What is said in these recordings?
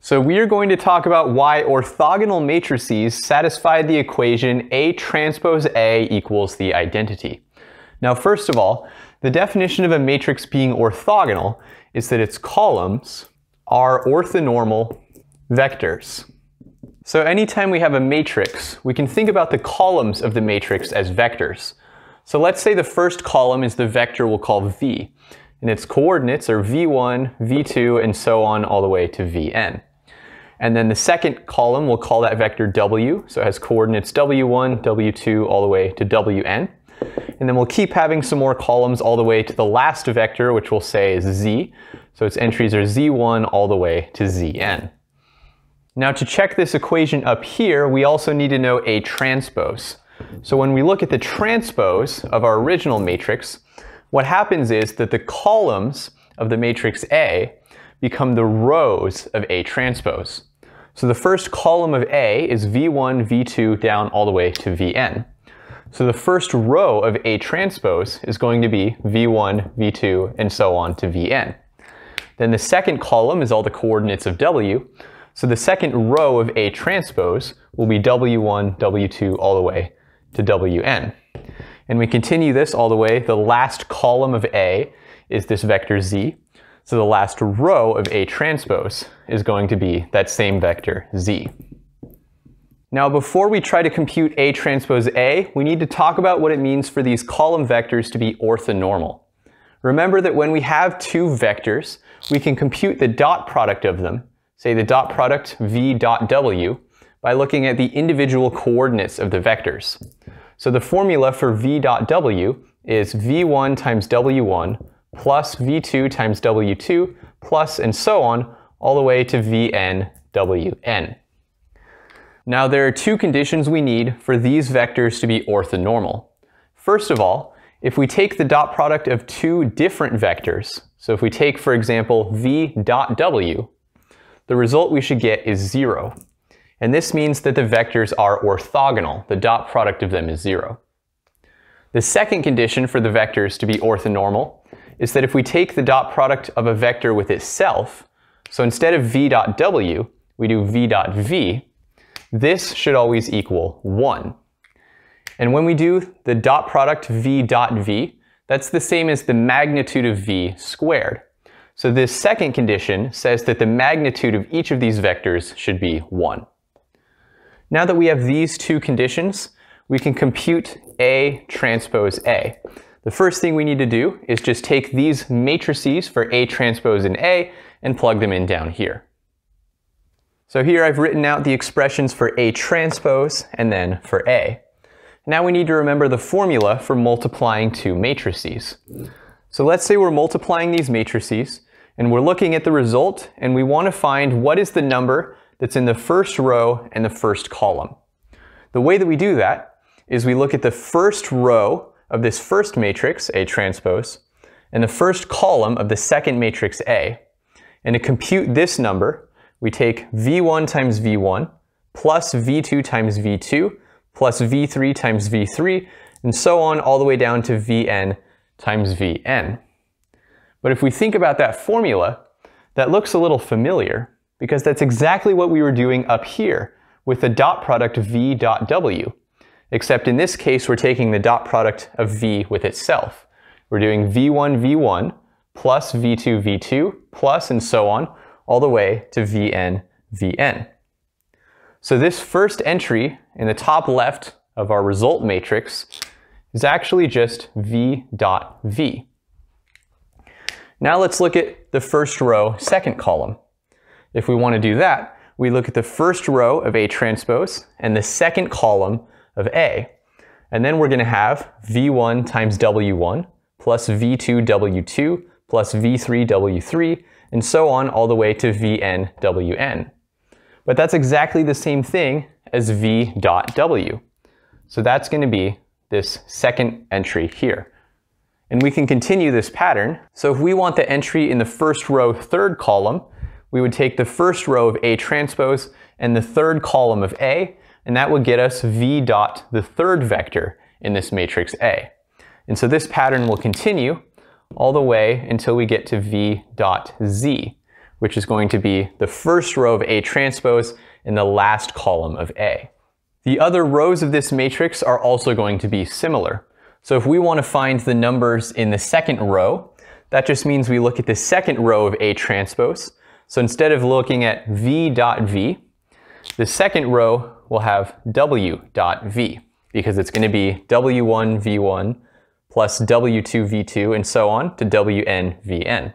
So we are going to talk about why orthogonal matrices satisfy the equation A transpose A equals the identity. Now first of all, the definition of a matrix being orthogonal is that its columns are orthonormal vectors. So anytime we have a matrix, we can think about the columns of the matrix as vectors. So let's say the first column is the vector we'll call v, and its coordinates are v1, v2, and so on all the way to vn. And then the second column, we'll call that vector w, so it has coordinates w1, w2, all the way to wn. And then we'll keep having some more columns all the way to the last vector, which we'll say is z. So its entries are z1 all the way to zn. Now to check this equation up here, we also need to know A transpose. So when we look at the transpose of our original matrix, what happens is that the columns of the matrix A become the rows of A transpose. So the first column of A is V1, V2 down all the way to Vn. So the first row of A transpose is going to be V1, V2, and so on to Vn. Then the second column is all the coordinates of W. So the second row of A transpose will be W1, W2, all the way to Wn. And we continue this all the way. The last column of A is this vector z. So the last row of A transpose is going to be that same vector z. Now before we try to compute A transpose A, we need to talk about what it means for these column vectors to be orthonormal. Remember that when we have two vectors, we can compute the dot product of them say the dot product v dot w, by looking at the individual coordinates of the vectors. So the formula for v dot w is v1 times w1 plus v2 times w2 plus and so on all the way to vn wn. Now there are two conditions we need for these vectors to be orthonormal. First of all, if we take the dot product of two different vectors, so if we take, for example, v dot w, the result we should get is 0. And this means that the vectors are orthogonal. The dot product of them is 0. The second condition for the vectors to be orthonormal is that if we take the dot product of a vector with itself, so instead of v dot w, we do v dot v, this should always equal 1. And when we do the dot product v dot v, that's the same as the magnitude of v squared. So this second condition says that the magnitude of each of these vectors should be 1. Now that we have these two conditions, we can compute A transpose A. The first thing we need to do is just take these matrices for A transpose and A and plug them in down here. So here I've written out the expressions for A transpose and then for A. Now we need to remember the formula for multiplying two matrices. So let's say we're multiplying these matrices and we're looking at the result and we want to find what is the number that's in the first row and the first column. The way that we do that is we look at the first row of this first matrix, A transpose, and the first column of the second matrix A. And to compute this number, we take V1 times V1 plus V2 times V2 plus V3 times V3 and so on all the way down to Vn times Vn. But if we think about that formula, that looks a little familiar because that's exactly what we were doing up here with the dot product v dot w. Except in this case, we're taking the dot product of v with itself. We're doing v1, v1 plus v2, v2 plus and so on all the way to vn, vn. So this first entry in the top left of our result matrix is actually just v dot v. Now let's look at the first row, second column. If we want to do that, we look at the first row of A transpose and the second column of A. And then we're going to have V1 times W1 plus V2 W2 plus V3 W3 and so on all the way to Vn Wn. But that's exactly the same thing as V dot W. So that's going to be this second entry here. And we can continue this pattern. So if we want the entry in the first row third column, we would take the first row of A transpose and the third column of A, and that would get us V dot, the third vector in this matrix A. And so this pattern will continue all the way until we get to V dot Z, which is going to be the first row of A transpose in the last column of A. The other rows of this matrix are also going to be similar. So if we want to find the numbers in the second row, that just means we look at the second row of A transpose. So instead of looking at V dot V, the second row will have W dot V because it's going to be W1 V1 plus W2 V2 and so on to Wn Vn.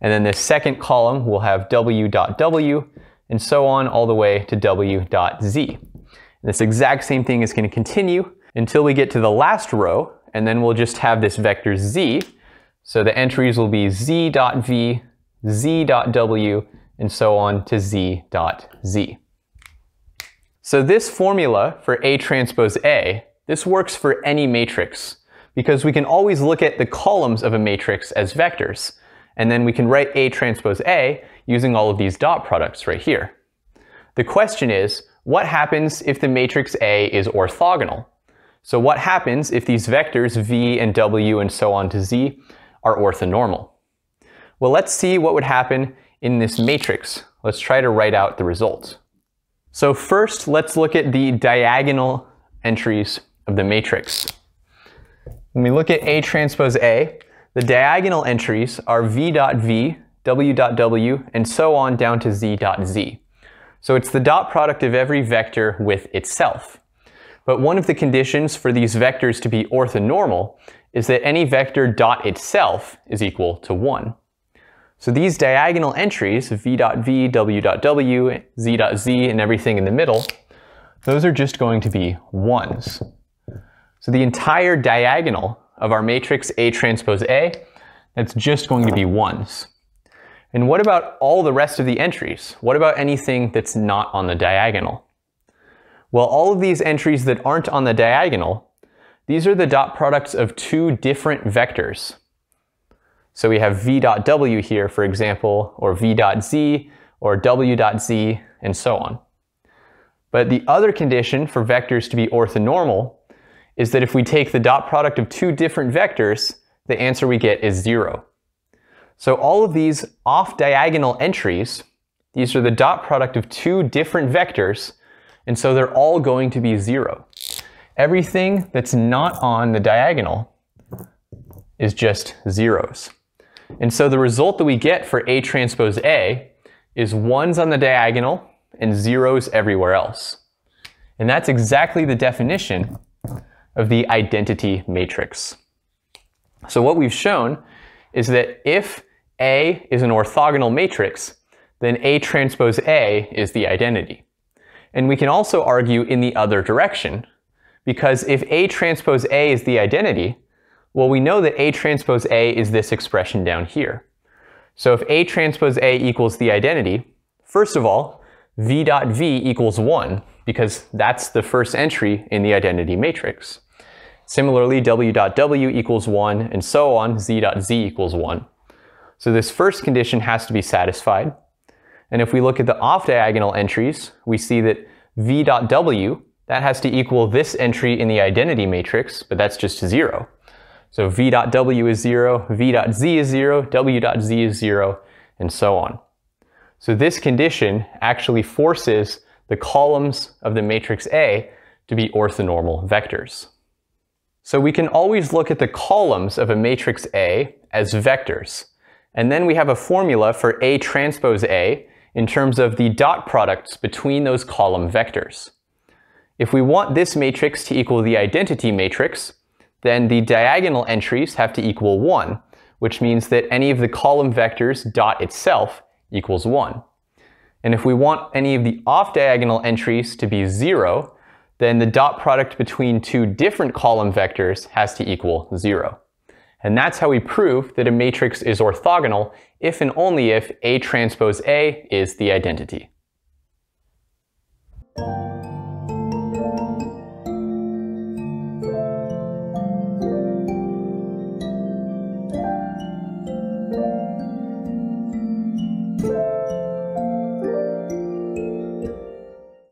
And then the second column will have W dot W and so on all the way to W dot Z. And this exact same thing is going to continue until we get to the last row, and then we'll just have this vector Z. So the entries will be Z dot V, Z dot W, and so on to Z dot Z. So this formula for A transpose A, this works for any matrix because we can always look at the columns of a matrix as vectors. And then we can write A transpose A using all of these dot products right here. The question is, what happens if the matrix A is orthogonal? So what happens if these vectors v and w and so on to z are orthonormal? Well, let's see what would happen in this matrix. Let's try to write out the results. So first, let's look at the diagonal entries of the matrix. When we look at A transpose A, the diagonal entries are v dot v, w dot w, and so on down to z dot z. So it's the dot product of every vector with itself. But one of the conditions for these vectors to be orthonormal is that any vector dot itself is equal to 1. So these diagonal entries, v dot v, w dot w, z dot z, and everything in the middle, those are just going to be 1s. So the entire diagonal of our matrix A transpose A, that's just going to be ones. And what about all the rest of the entries? What about anything that's not on the diagonal? Well, all of these entries that aren't on the diagonal, these are the dot products of two different vectors. So we have v dot w here, for example, or v dot z, or w dot z, and so on. But the other condition for vectors to be orthonormal is that if we take the dot product of two different vectors, the answer we get is zero. So all of these off-diagonal entries, these are the dot product of two different vectors, and so they're all going to be zero. Everything that's not on the diagonal is just zeros. And so the result that we get for A transpose A is ones on the diagonal and zeros everywhere else. And that's exactly the definition of the identity matrix. So what we've shown is that if A is an orthogonal matrix, then A transpose A is the identity. And we can also argue in the other direction, because if A transpose A is the identity, well, we know that A transpose A is this expression down here. So if A transpose A equals the identity, first of all, V dot V equals 1, because that's the first entry in the identity matrix. Similarly, w dot w equals 1, and so on, z dot z equals 1. So this first condition has to be satisfied. And if we look at the off-diagonal entries, we see that v dot w, that has to equal this entry in the identity matrix, but that's just 0. So v dot w is 0, v dot z is 0, w dot z is 0, and so on. So this condition actually forces the columns of the matrix A to be orthonormal vectors. So we can always look at the columns of a matrix A as vectors. And then we have a formula for A transpose A in terms of the dot products between those column vectors. If we want this matrix to equal the identity matrix, then the diagonal entries have to equal 1, which means that any of the column vectors dot itself equals 1. And if we want any of the off-diagonal entries to be 0, then the dot product between two different column vectors has to equal 0. And that's how we prove that a matrix is orthogonal if and only if A transpose A is the identity.